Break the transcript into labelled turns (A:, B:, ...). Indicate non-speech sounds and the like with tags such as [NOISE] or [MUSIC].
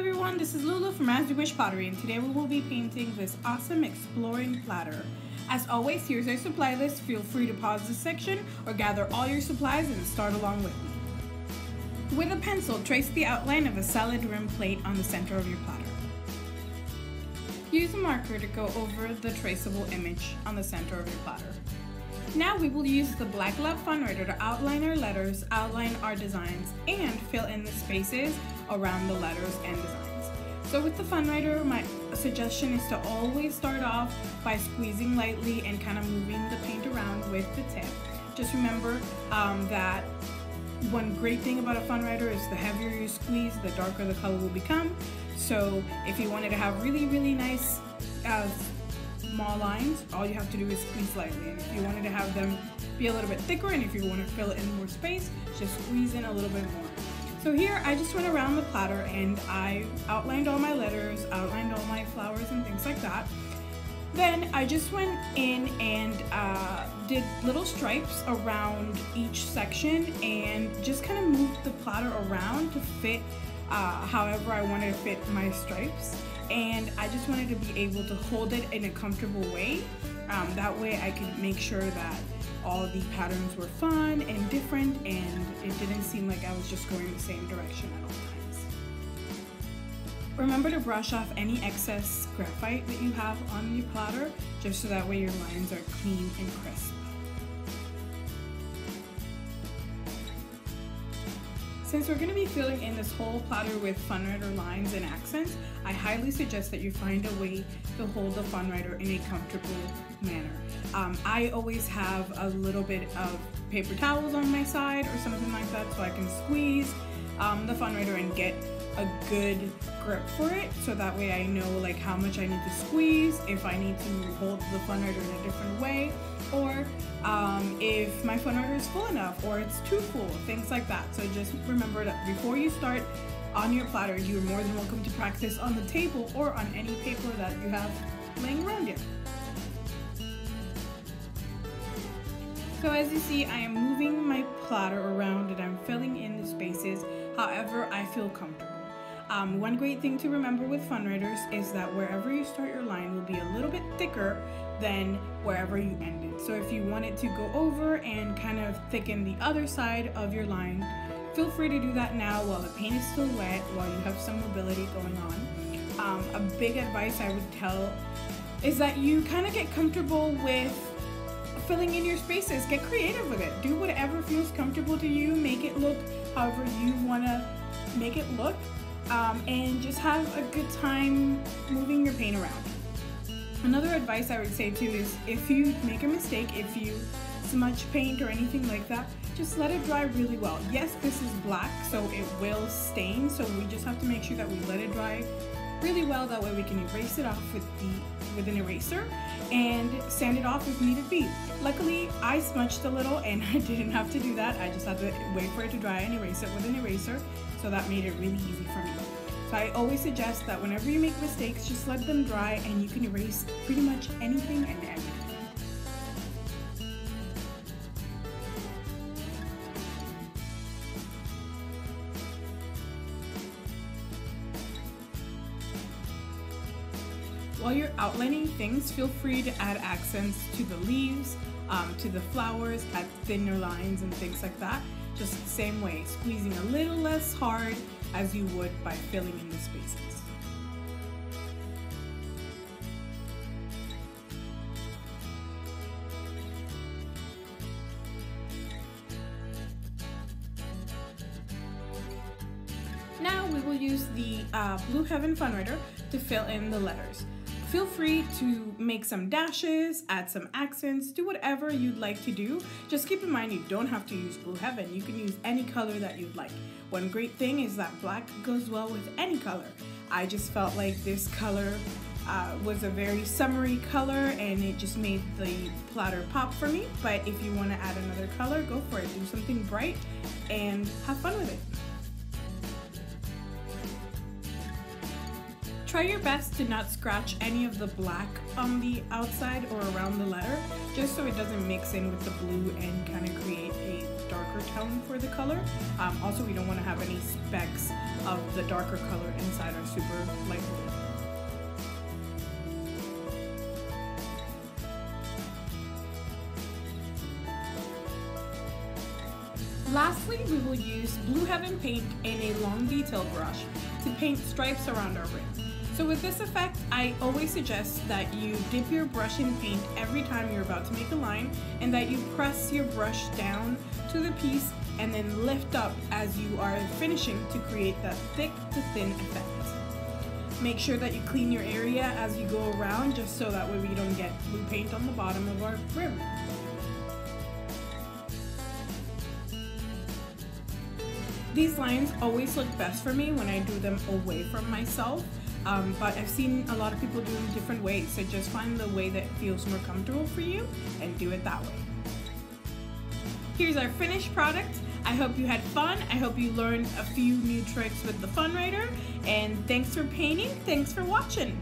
A: everyone, this is Lulu from As You Wish Pottery and today we will be painting this awesome exploring platter. As always, here's our supply list. Feel free to pause this section or gather all your supplies and start along with me. With a pencil, trace the outline of a solid rim plate on the center of your platter. Use a marker to go over the traceable image on the center of your platter. Now we will use the Black Love Fun Writer to outline our letters, outline our designs, and fill in the spaces around the letters and designs. So with the Fun Writer, my suggestion is to always start off by squeezing lightly and kind of moving the paint around with the tip. Just remember um, that one great thing about a Fun Writer is the heavier you squeeze, the darker the color will become. So if you wanted to have really, really nice uh, small lines, all you have to do is squeeze lightly. And if you wanted to have them be a little bit thicker and if you want to fill in more space, just squeeze in a little bit more. So here I just went around the platter and I outlined all my letters, outlined all my flowers and things like that. Then I just went in and uh, did little stripes around each section and just kind of moved the platter around to fit uh, however I wanted to fit my stripes and I just wanted to be able to hold it in a comfortable way. Um, that way I could make sure that all the patterns were fun and different and it didn't seem like I was just going the same direction at all times. Remember to brush off any excess graphite that you have on your platter just so that way your lines are clean and crisp. Since we're going to be filling in this whole platter with Fun Writer lines and accents, I highly suggest that you find a way to hold the Fun Writer in a comfortable manner. Um, I always have a little bit of paper towels on my side or something like that so I can squeeze um, the Fun Writer and get a good grip for it so that way I know like how much I need to squeeze, if I need to hold the Fun in a different way, or um, if my Fun is full enough or it's too full, things like that. So just remember that before you start on your platter, you are more than welcome to practice on the table or on any paper that you have laying around you. So as you see, I am moving my platter around and I'm filling in the spaces however I feel comfortable. Um, one great thing to remember with Fun Writers is that wherever you start your line will be a little bit thicker than wherever you end it. So if you wanted to go over and kind of thicken the other side of your line, feel free to do that now while the paint is still wet, while you have some mobility going on. Um, a big advice I would tell is that you kind of get comfortable with filling in your spaces. Get creative with it. Do whatever feels comfortable to you. Make it look however you want to make it look um, and just have a good time moving your paint around. Another advice I would say too is if you make a mistake, if you smudge paint or anything like that, just let it dry really well. Yes, this is black, so it will stain, so we just have to make sure that we let it dry really well. That way we can erase it off with the with an eraser and sand it off if needed be. Luckily, I smudged a little and [LAUGHS] I didn't have to do that. I just had to wait for it to dry and erase it with an eraser so that made it really easy for me. So I always suggest that whenever you make mistakes, just let them dry and you can erase pretty much anything and everything. While you're outlining things, feel free to add accents to the leaves, um, to the flowers, add thinner lines and things like that. Just the same way, squeezing a little less hard as you would by filling in the spaces. Now we will use the uh, Blue Heaven Fun Writer to fill in the letters. Feel free to make some dashes, add some accents, do whatever you'd like to do. Just keep in mind you don't have to use Blue Heaven. You can use any color that you'd like. One great thing is that black goes well with any color. I just felt like this color uh, was a very summery color and it just made the platter pop for me. But if you want to add another color, go for it. Do something bright and have fun with it. Try your best to not scratch any of the black on the outside or around the letter, just so it doesn't mix in with the blue and kind of create a darker tone for the color. Um, also, we don't want to have any specks of the darker color inside our super light blue. Lastly, we will use Blue Heaven paint in a long detail brush to paint stripes around our rim. So with this effect, I always suggest that you dip your brush in paint every time you're about to make a line and that you press your brush down to the piece and then lift up as you are finishing to create that thick to thin effect. Make sure that you clean your area as you go around just so that way we don't get blue paint on the bottom of our rim. These lines always look best for me when I do them away from myself, um, but I've seen a lot of people do them different ways, so just find the way that feels more comfortable for you and do it that way. Here's our finished product. I hope you had fun. I hope you learned a few new tricks with the Funwriter, and thanks for painting. Thanks for watching.